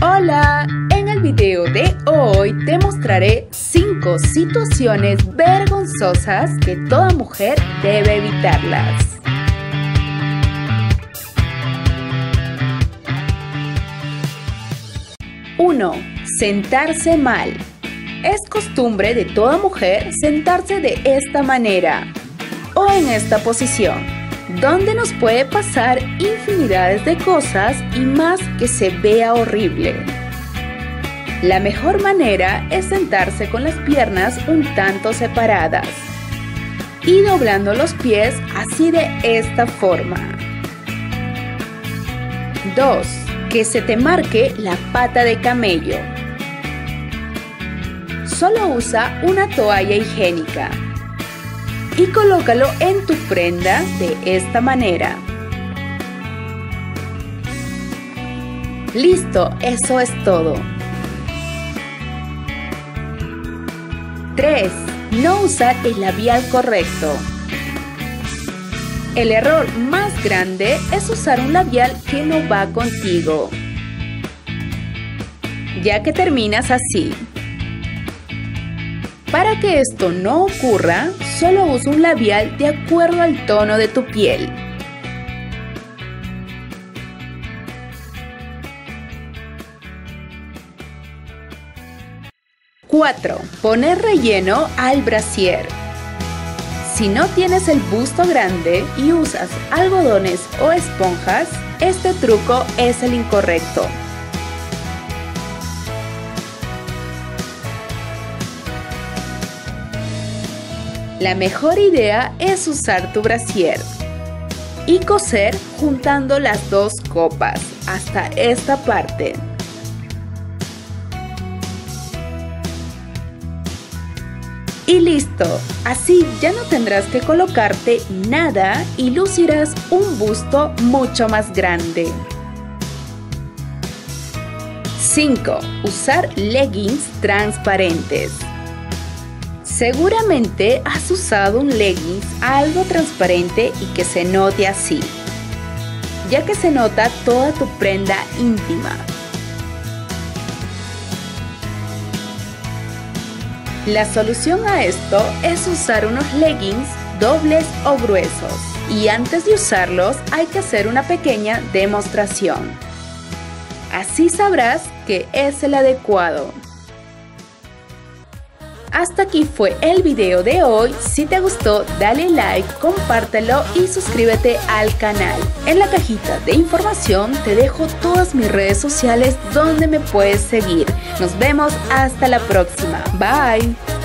Hola, en el video de hoy te mostraré 5 situaciones vergonzosas que toda mujer debe evitarlas. 1. Sentarse mal. Es costumbre de toda mujer sentarse de esta manera o en esta posición, donde nos puede pasar infinidades de cosas y más que se vea horrible. La mejor manera es sentarse con las piernas un tanto separadas y doblando los pies así de esta forma. 2. Que se te marque la pata de camello. Solo usa una toalla higiénica y colócalo en tu prenda de esta manera. Listo, eso es todo. 3. No usar el labial correcto. El error más grande es usar un labial que no va contigo, ya que terminas así. Para que esto no ocurra, solo usa un labial de acuerdo al tono de tu piel. ¡4! Poner relleno al brasier. Si no tienes el busto grande y usas algodones o esponjas, este truco es el incorrecto. La mejor idea es usar tu brasier y coser juntando las dos copas hasta esta parte. Y listo, así ya no tendrás que colocarte nada y lucirás un busto mucho más grande. 5. Usar leggings transparentes. Seguramente has usado un leggings algo transparente y que se note así, ya que se nota toda tu prenda íntima. La solución a esto es usar unos leggings dobles o gruesos y antes de usarlos hay que hacer una pequeña demostración. Así sabrás que es el adecuado. Hasta aquí fue el video de hoy. Si te gustó, dale like, compártelo y suscríbete al canal. En la cajita de información te dejo todas mis redes sociales donde me puedes seguir. Nos vemos hasta la próxima. Bye.